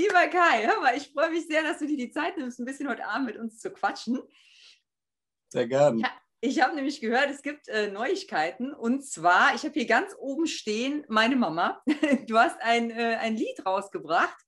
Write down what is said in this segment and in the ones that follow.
Lieber Kai, hör mal, ich freue mich sehr, dass du dir die Zeit nimmst, ein bisschen heute Abend mit uns zu quatschen. Sehr gern. Ja, ich habe nämlich gehört, es gibt äh, Neuigkeiten. Und zwar, ich habe hier ganz oben stehen, meine Mama. Du hast ein, äh, ein Lied rausgebracht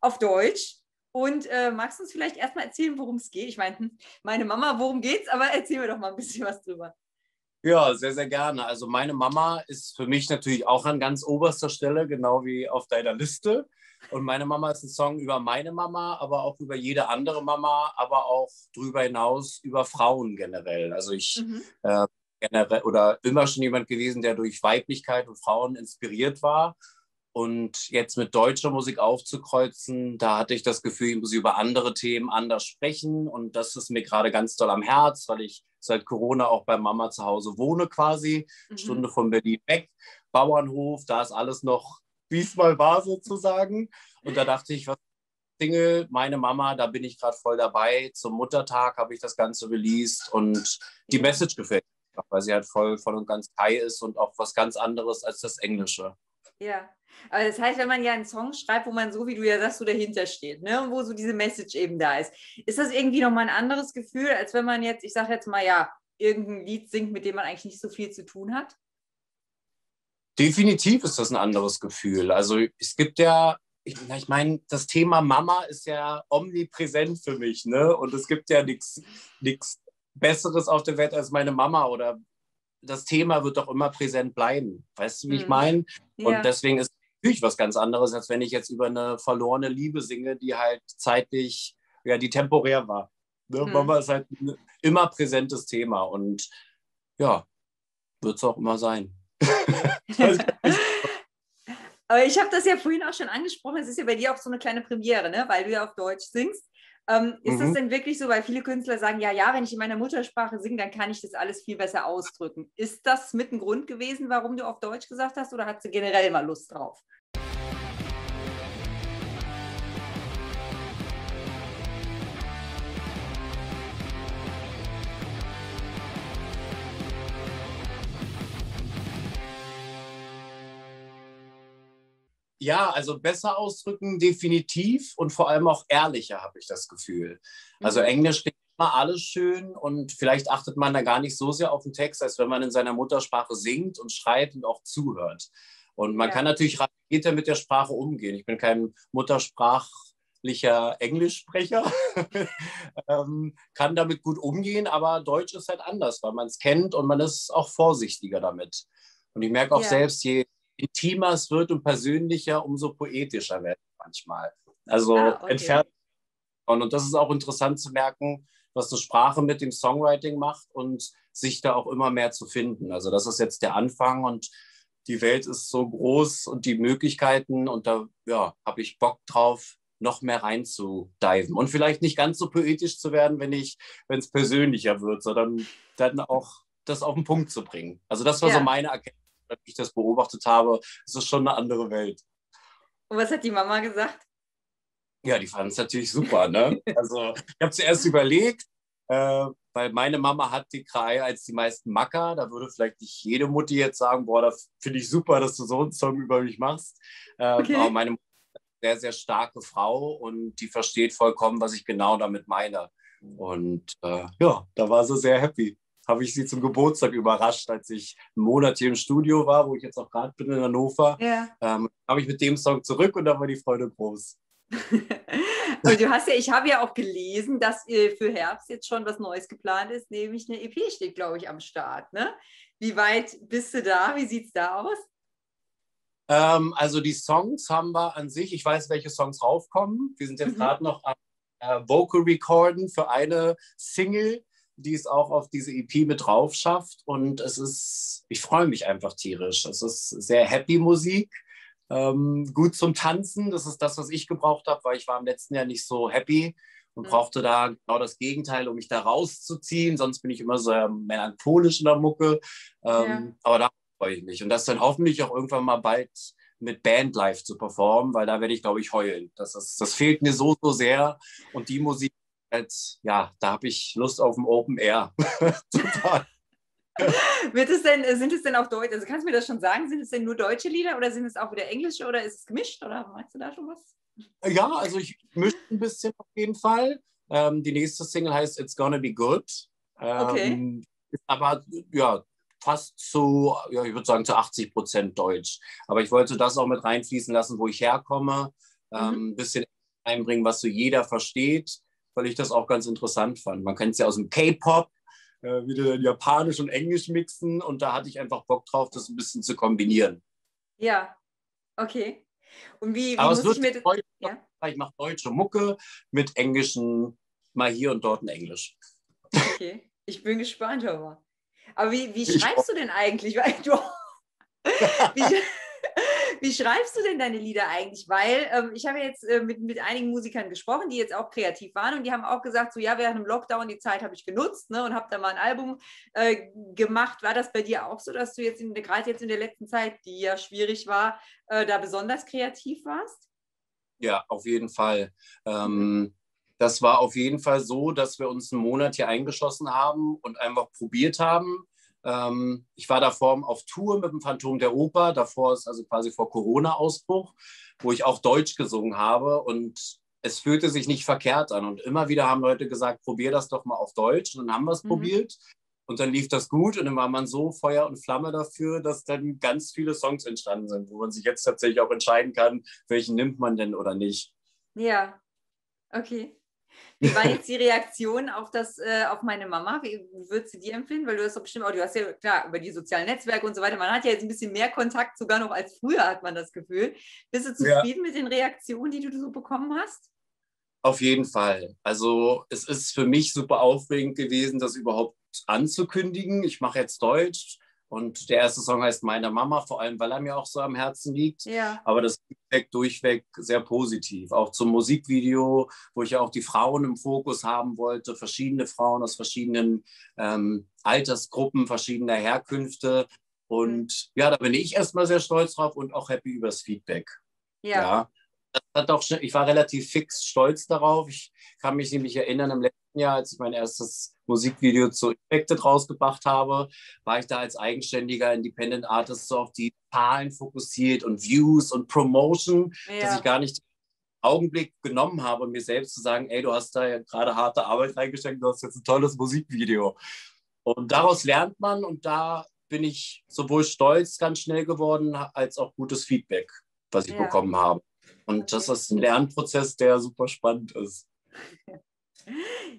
auf Deutsch. Und äh, magst du uns vielleicht erstmal erzählen, worum es geht? Ich meine, hm, meine Mama, worum geht's? Aber erzähl mir doch mal ein bisschen was drüber. Ja, sehr, sehr gerne. Also meine Mama ist für mich natürlich auch an ganz oberster Stelle, genau wie auf deiner Liste. Und meine Mama ist ein Song über meine Mama, aber auch über jede andere Mama, aber auch darüber hinaus über Frauen generell. Also ich mhm. äh, generell oder immer schon jemand gewesen, der durch Weiblichkeit und Frauen inspiriert war. Und jetzt mit deutscher Musik aufzukreuzen, da hatte ich das Gefühl, ich muss über andere Themen anders sprechen. Und das ist mir gerade ganz doll am Herz, weil ich seit Corona auch bei Mama zu Hause wohne quasi, mhm. Stunde von Berlin weg. Bauernhof, da ist alles noch, wie es mal war sozusagen. Und da dachte ich, was Single, meine Mama, da bin ich gerade voll dabei. Zum Muttertag habe ich das Ganze released und die Message gefällt mir, weil sie halt voll, voll und ganz Thai ist und auch was ganz anderes als das Englische. Ja, aber das heißt, wenn man ja einen Song schreibt, wo man so, wie du ja sagst, so dahinter steht, ne, wo so diese Message eben da ist, ist das irgendwie nochmal ein anderes Gefühl, als wenn man jetzt, ich sage jetzt mal, ja, irgendein Lied singt, mit dem man eigentlich nicht so viel zu tun hat? Definitiv ist das ein anderes Gefühl. Also es gibt ja, ich, ich meine, das Thema Mama ist ja omnipräsent für mich, ne? Und es gibt ja nichts Besseres auf der Welt als meine Mama oder das Thema wird doch immer präsent bleiben. Weißt du, wie ich mhm. meine? Und ja. deswegen ist natürlich was ganz anderes, als wenn ich jetzt über eine verlorene Liebe singe, die halt zeitlich, ja, die temporär war. Ne? Mhm. Mama ist halt ein immer präsentes Thema und ja, wird es auch immer sein. Aber ich habe das ja vorhin auch schon angesprochen, es ist ja bei dir auch so eine kleine Premiere, ne? weil du ja auf Deutsch singst. Ähm, ist mhm. das denn wirklich so, weil viele Künstler sagen, ja, ja, wenn ich in meiner Muttersprache singe, dann kann ich das alles viel besser ausdrücken. Ist das mit ein Grund gewesen, warum du auf Deutsch gesagt hast oder hast du generell mal Lust drauf? Ja, also besser ausdrücken, definitiv und vor allem auch ehrlicher, habe ich das Gefühl. Also mhm. Englisch klingt immer alles schön und vielleicht achtet man da gar nicht so sehr auf den Text, als wenn man in seiner Muttersprache singt und schreibt und auch zuhört. Und man ja. kann natürlich rapiditer mit der Sprache umgehen. Ich bin kein muttersprachlicher Englischsprecher, ähm, kann damit gut umgehen, aber Deutsch ist halt anders, weil man es kennt und man ist auch vorsichtiger damit. Und ich merke auch ja. selbst, je intimer es wird und persönlicher, umso poetischer wird es manchmal. Also ah, okay. entfernt. Und das ist auch interessant zu merken, was eine Sprache mit dem Songwriting macht und sich da auch immer mehr zu finden. Also das ist jetzt der Anfang und die Welt ist so groß und die Möglichkeiten und da ja, habe ich Bock drauf, noch mehr reinzudiven und vielleicht nicht ganz so poetisch zu werden, wenn ich, wenn es persönlicher wird, sondern dann auch das auf den Punkt zu bringen. Also das war ja. so meine Erkenntnis ich das beobachtet habe, ist es schon eine andere Welt. Und was hat die Mama gesagt? Ja, die fand es natürlich super. Ne? Also ich habe zuerst überlegt, äh, weil meine Mama hat die Krei als die meisten Macker. Da würde vielleicht nicht jede Mutti jetzt sagen, boah, das finde ich super, dass du so einen Song über mich machst. Ähm, okay. Aber meine Mutter ist eine sehr, sehr starke Frau und die versteht vollkommen, was ich genau damit meine. Und äh, ja, da war sie sehr happy habe ich sie zum Geburtstag überrascht, als ich einen Monat hier im Studio war, wo ich jetzt auch gerade bin in Hannover. Ja. Ähm, habe ich mit dem Song zurück und da war die Freude groß. und du hast ja, ich habe ja auch gelesen, dass für Herbst jetzt schon was Neues geplant ist, nämlich eine EP steht, glaube ich, am Start. Ne? Wie weit bist du da? Wie sieht es da aus? Ähm, also die Songs haben wir an sich, ich weiß, welche Songs raufkommen. Wir sind jetzt mhm. gerade noch am äh, Vocal Recorden für eine Single die es auch auf diese EP mit drauf schafft. Und es ist, ich freue mich einfach tierisch. Es ist sehr happy Musik, ähm, gut zum Tanzen. Das ist das, was ich gebraucht habe, weil ich war im letzten Jahr nicht so happy und mhm. brauchte da genau das Gegenteil, um mich da rauszuziehen. Sonst bin ich immer so melancholisch in der Mucke. Ähm, ja. Aber da freue ich mich. Und das dann hoffentlich auch irgendwann mal bald mit Band live zu performen, weil da werde ich, glaube ich, heulen. Das, ist, das fehlt mir so, so sehr. Und die Musik ja, da habe ich Lust auf ein Open Air. Total. Wird es denn, sind es denn auch Deutsche, also kannst du mir das schon sagen, sind es denn nur deutsche Lieder oder sind es auch wieder englische oder ist es gemischt oder weißt du da schon was? Ja, also ich mische ein bisschen auf jeden Fall. Ähm, die nächste Single heißt It's Gonna Be Good. Ähm, okay. Ist aber ja fast zu, ja, ich würde sagen, zu 80 Prozent Deutsch. Aber ich wollte das auch mit reinfließen lassen, wo ich herkomme. Ähm, mhm. Ein bisschen einbringen, was so jeder versteht, weil ich das auch ganz interessant fand. Man kennt es ja aus dem K-Pop, äh, wieder Japanisch und Englisch mixen und da hatte ich einfach Bock drauf, das ein bisschen zu kombinieren. Ja, okay. Und wie, wie Aber muss ich mir Deutsch, ja? Ich mache deutsche Mucke mit englischen, mal hier und dort ein Englisch. Okay, ich bin gespannt, aber. Aber wie, wie schreibst du denn eigentlich? Weil du, wie, wie schreibst du denn deine Lieder eigentlich? Weil ähm, ich habe jetzt äh, mit, mit einigen Musikern gesprochen, die jetzt auch kreativ waren und die haben auch gesagt, so ja, während dem Lockdown die Zeit habe ich genutzt ne, und habe da mal ein Album äh, gemacht. War das bei dir auch so, dass du jetzt gerade jetzt in der letzten Zeit, die ja schwierig war, äh, da besonders kreativ warst? Ja, auf jeden Fall. Ähm, das war auf jeden Fall so, dass wir uns einen Monat hier eingeschlossen haben und einfach probiert haben, ähm, ich war davor auf Tour mit dem Phantom der Oper. Davor ist also quasi vor Corona-Ausbruch, wo ich auch Deutsch gesungen habe. Und es fühlte sich nicht verkehrt an. Und immer wieder haben Leute gesagt, probier das doch mal auf Deutsch. Und dann haben wir es mhm. probiert. Und dann lief das gut und dann war man so Feuer und Flamme dafür, dass dann ganz viele Songs entstanden sind, wo man sich jetzt tatsächlich auch entscheiden kann, welchen nimmt man denn oder nicht. Ja, okay. Wie war jetzt die Reaktion auf das, äh, auf meine Mama? Wie würdest du die empfinden? Weil du hast doch bestimmt auch, du hast ja klar über die sozialen Netzwerke und so weiter. Man hat ja jetzt ein bisschen mehr Kontakt sogar noch als früher, hat man das Gefühl. Bist du zufrieden ja. mit den Reaktionen, die du so bekommen hast? Auf jeden Fall. Also es ist für mich super aufregend gewesen, das überhaupt anzukündigen. Ich mache jetzt Deutsch und der erste Song heißt Meine Mama, vor allem weil er mir auch so am Herzen liegt. Ja. Aber das Feedback durchweg sehr positiv. Auch zum Musikvideo, wo ich ja auch die Frauen im Fokus haben wollte, verschiedene Frauen aus verschiedenen ähm, Altersgruppen, verschiedener Herkünfte. Und ja, da bin ich erstmal sehr stolz drauf und auch happy über das Feedback. Ja. ja. Das hat auch, ich war relativ fix stolz darauf. Ich kann mich nämlich erinnern, im letzten Jahr, als ich mein erstes Musikvideo zu Infected rausgebracht habe, war ich da als eigenständiger Independent Artist so auf die Zahlen fokussiert und Views und Promotion, ja. dass ich gar nicht Augenblick genommen habe, mir selbst zu sagen, ey, du hast da ja gerade harte Arbeit reingesteckt, du hast jetzt ein tolles Musikvideo. Und daraus lernt man und da bin ich sowohl stolz ganz schnell geworden, als auch gutes Feedback, was ich ja. bekommen habe. Und das ist ein Lernprozess, der super spannend ist.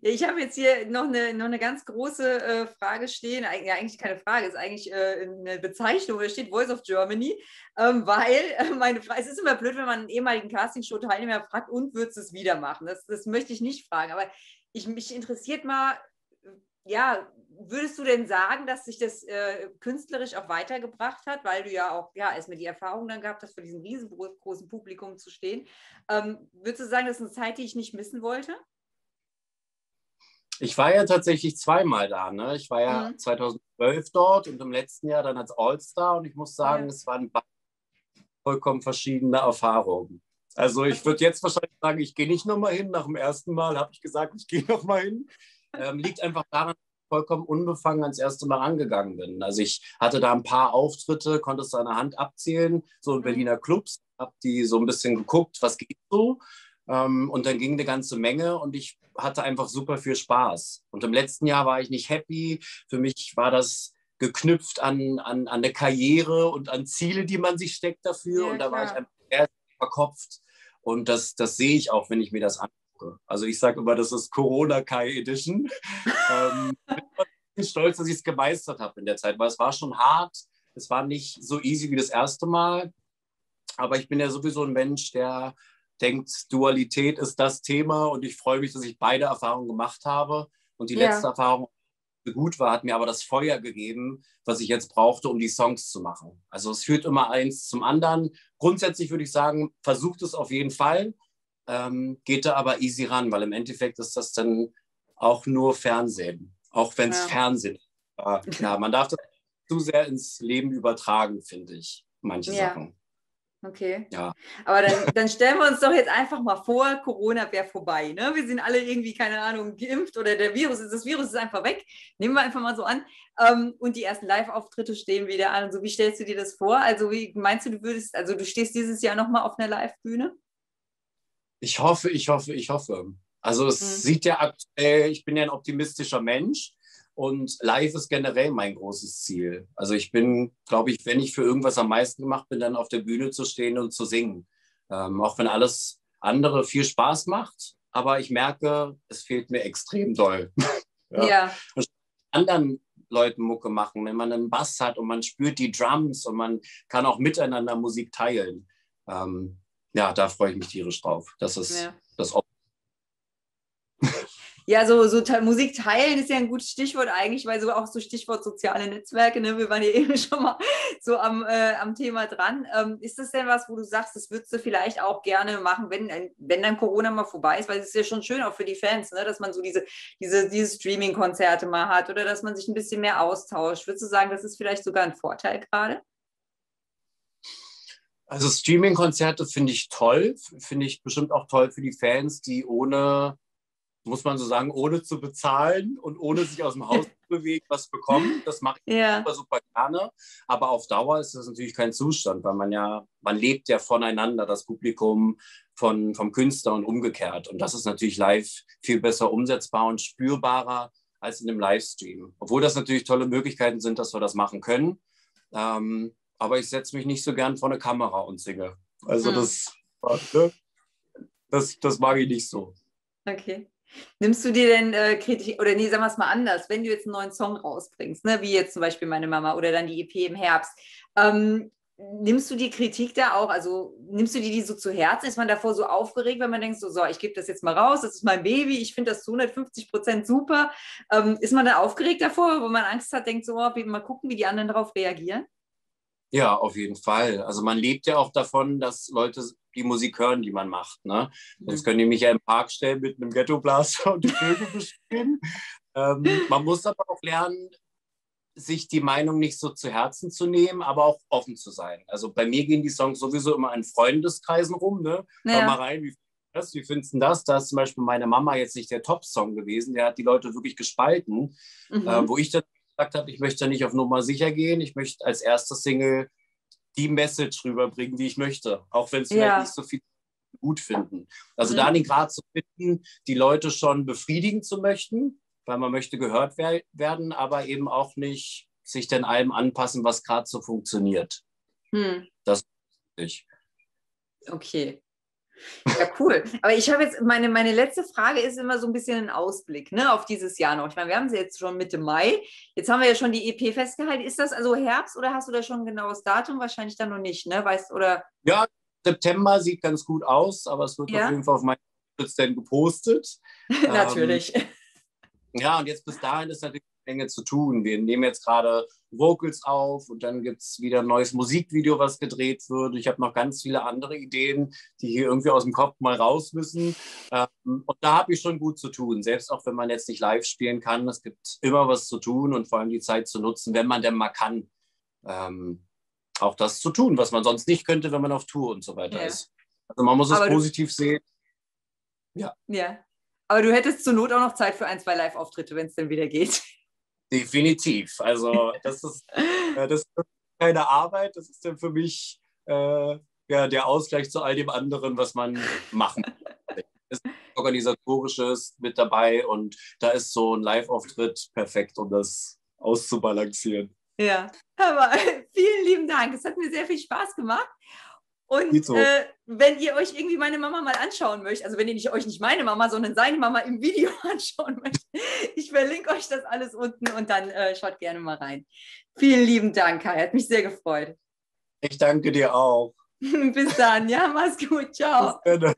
Ich habe jetzt hier noch eine, noch eine ganz große äh, Frage stehen. Ja, eigentlich keine Frage, ist eigentlich äh, eine Bezeichnung. Da steht Voice of Germany, ähm, weil äh, meine Frage, es ist immer blöd, wenn man einen ehemaligen Castingshow-Teilnehmer fragt, und würdest es wieder machen? Das, das möchte ich nicht fragen. Aber ich, mich interessiert mal, ja, würdest du denn sagen, dass sich das äh, künstlerisch auch weitergebracht hat, weil du ja auch ja, erstmal die Erfahrung dann gehabt hast, vor diesem riesengroßen Publikum zu stehen? Ähm, würdest du sagen, das ist eine Zeit, die ich nicht missen wollte? Ich war ja tatsächlich zweimal da. Ne? Ich war ja mhm. 2012 dort und im letzten Jahr dann als All-Star und ich muss sagen, ja. es waren vollkommen verschiedene Erfahrungen. Also ich würde jetzt wahrscheinlich sagen, ich gehe nicht nochmal hin. Nach dem ersten Mal habe ich gesagt, ich gehe nochmal hin. Ähm, liegt einfach daran, dass ich vollkommen unbefangen ans erste Mal rangegangen bin. Also ich hatte da ein paar Auftritte, konnte es an der Hand abzählen, so in mhm. Berliner Clubs, habe die so ein bisschen geguckt, was geht so. Ähm, und dann ging eine ganze Menge und ich hatte einfach super viel Spaß. Und im letzten Jahr war ich nicht happy. Für mich war das geknüpft an, an, an eine Karriere und an Ziele, die man sich steckt dafür. Ja, und da klar. war ich einfach sehr verkopft. Und das, das sehe ich auch, wenn ich mir das angucke. Also ich sage immer, das ist Corona Kai Edition. ähm, ich bin stolz, dass ich es gemeistert habe in der Zeit, weil es war schon hart. Es war nicht so easy wie das erste Mal. Aber ich bin ja sowieso ein Mensch, der denkt, Dualität ist das Thema und ich freue mich, dass ich beide Erfahrungen gemacht habe. Und die ja. letzte Erfahrung, die gut war, hat mir aber das Feuer gegeben, was ich jetzt brauchte, um die Songs zu machen. Also es führt immer eins zum anderen. Grundsätzlich würde ich sagen, versucht es auf jeden Fall, ähm, geht da aber easy ran, weil im Endeffekt ist das dann auch nur Fernsehen, auch wenn es ja. Fernsehen ist. Ja, man darf das zu sehr ins Leben übertragen, finde ich, manche ja. Sachen. Okay. Ja. Aber dann, dann stellen wir uns doch jetzt einfach mal vor, Corona wäre vorbei. Ne? Wir sind alle irgendwie, keine Ahnung, geimpft oder der Virus ist, das Virus ist einfach weg. Nehmen wir einfach mal so an. Ähm, und die ersten Live-Auftritte stehen wieder an. So, wie stellst du dir das vor? Also, wie meinst du, du würdest, also du stehst dieses Jahr nochmal auf einer Live-Bühne? Ich hoffe, ich hoffe, ich hoffe. Also es mhm. sieht ja aktuell, ich bin ja ein optimistischer Mensch und live ist generell mein großes Ziel. Also ich bin, glaube ich, wenn ich für irgendwas am meisten gemacht bin, dann auf der Bühne zu stehen und zu singen. Ähm, auch wenn alles andere viel Spaß macht, aber ich merke, es fehlt mir extrem doll. ja. ja. Und anderen Leuten Mucke machen, wenn man einen Bass hat und man spürt die Drums und man kann auch miteinander Musik teilen. Ähm, ja, da freue ich mich tierisch drauf. Das ist ja. das ja, so, so Musik teilen ist ja ein gutes Stichwort eigentlich, weil so auch so Stichwort soziale Netzwerke, ne? wir waren ja eben schon mal so am, äh, am Thema dran. Ähm, ist das denn was, wo du sagst, das würdest du vielleicht auch gerne machen, wenn, wenn dann Corona mal vorbei ist? Weil es ist ja schon schön auch für die Fans, ne? dass man so diese, diese, diese Streaming-Konzerte mal hat oder dass man sich ein bisschen mehr austauscht. Würdest du sagen, das ist vielleicht sogar ein Vorteil gerade? Also Streaming-Konzerte finde ich toll, finde ich bestimmt auch toll für die Fans, die ohne muss man so sagen, ohne zu bezahlen und ohne sich aus dem Haus zu bewegen, was bekommen. Das mache ich ja. super, super gerne. Aber auf Dauer ist das natürlich kein Zustand, weil man ja, man lebt ja voneinander, das Publikum von, vom Künstler und umgekehrt. Und das ist natürlich live viel besser umsetzbar und spürbarer als in einem Livestream. Obwohl das natürlich tolle Möglichkeiten sind, dass wir das machen können. Ähm, aber ich setze mich nicht so gern vor eine Kamera und singe. Also hm. das, ne? das, das mag ich nicht so. Okay. Nimmst du dir denn äh, Kritik, oder nee, sagen wir es mal anders, wenn du jetzt einen neuen Song rausbringst, ne, wie jetzt zum Beispiel meine Mama oder dann die EP im Herbst, ähm, nimmst du die Kritik da auch, also nimmst du die, die so zu Herzen? Ist man davor so aufgeregt, wenn man denkt, so, so ich gebe das jetzt mal raus, das ist mein Baby, ich finde das zu 150 Prozent super. Ähm, ist man da aufgeregt davor, wo man Angst hat, denkt so, oh, mal gucken, wie die anderen darauf reagieren? Ja, auf jeden Fall. Also man lebt ja auch davon, dass Leute die Musik hören, die man macht. Ne? Mhm. Sonst können die mich ja im Park stellen mit einem Ghetto-Blaster und die Vögel bestehen. ähm, man muss aber auch lernen, sich die Meinung nicht so zu Herzen zu nehmen, aber auch offen zu sein. Also bei mir gehen die Songs sowieso immer in Freundeskreisen rum. Ne? Naja. Komm mal rein, wie das? Wie findest du das? Da ist zum Beispiel meine Mama jetzt nicht der Top-Song gewesen. Der hat die Leute wirklich gespalten. Mhm. Äh, wo ich dann gesagt habe, ich möchte nicht auf Nummer sicher gehen. Ich möchte als erste Single die Message rüberbringen, die ich möchte. Auch wenn es ja. vielleicht nicht so viel gut finden. Also mhm. da den Grad zu finden, die Leute schon befriedigen zu möchten, weil man möchte gehört wer werden, aber eben auch nicht sich dann allem anpassen, was gerade so funktioniert. Mhm. Das ist wichtig. Okay. Ja, cool. Aber ich habe jetzt, meine, meine letzte Frage ist immer so ein bisschen ein Ausblick ne, auf dieses Jahr noch. Ich meine, wir haben sie jetzt schon Mitte Mai. Jetzt haben wir ja schon die EP festgehalten. Ist das also Herbst oder hast du da schon ein genaues Datum? Wahrscheinlich dann noch nicht, ne? Weißt oder? Ja, September sieht ganz gut aus, aber es wird ja? auf jeden Fall auf meinem dann gepostet. Natürlich. Ähm, ja, und jetzt bis dahin ist natürlich Menge zu tun. Wir nehmen jetzt gerade Vocals auf und dann gibt es wieder ein neues Musikvideo, was gedreht wird. Ich habe noch ganz viele andere Ideen, die hier irgendwie aus dem Kopf mal raus müssen. Ähm, und da habe ich schon gut zu tun, selbst auch wenn man jetzt nicht live spielen kann. Es gibt immer was zu tun und vor allem die Zeit zu nutzen, wenn man denn mal kann. Ähm, auch das zu tun, was man sonst nicht könnte, wenn man auf Tour und so weiter ja. ist. Also man muss es Aber positiv sehen. Ja. Ja. Aber du hättest zur Not auch noch Zeit für ein, zwei Live-Auftritte, wenn es dann wieder geht. Definitiv. Also das ist, äh, das ist keine Arbeit, das ist dann für mich äh, ja, der Ausgleich zu all dem anderen, was man machen kann. Es ist organisatorisches mit dabei und da ist so ein Live-Auftritt perfekt, um das auszubalancieren. Ja, aber vielen lieben Dank. Es hat mir sehr viel Spaß gemacht. Und so. äh, wenn ihr euch irgendwie meine Mama mal anschauen möchtet, also wenn ihr nicht, euch nicht meine Mama, sondern seine Mama im Video anschauen möchtet, ich verlinke euch das alles unten und dann äh, schaut gerne mal rein. Vielen lieben Dank, Kai. Hat mich sehr gefreut. Ich danke dir auch. Bis dann, ja, mach's gut. Ciao. Bis dann.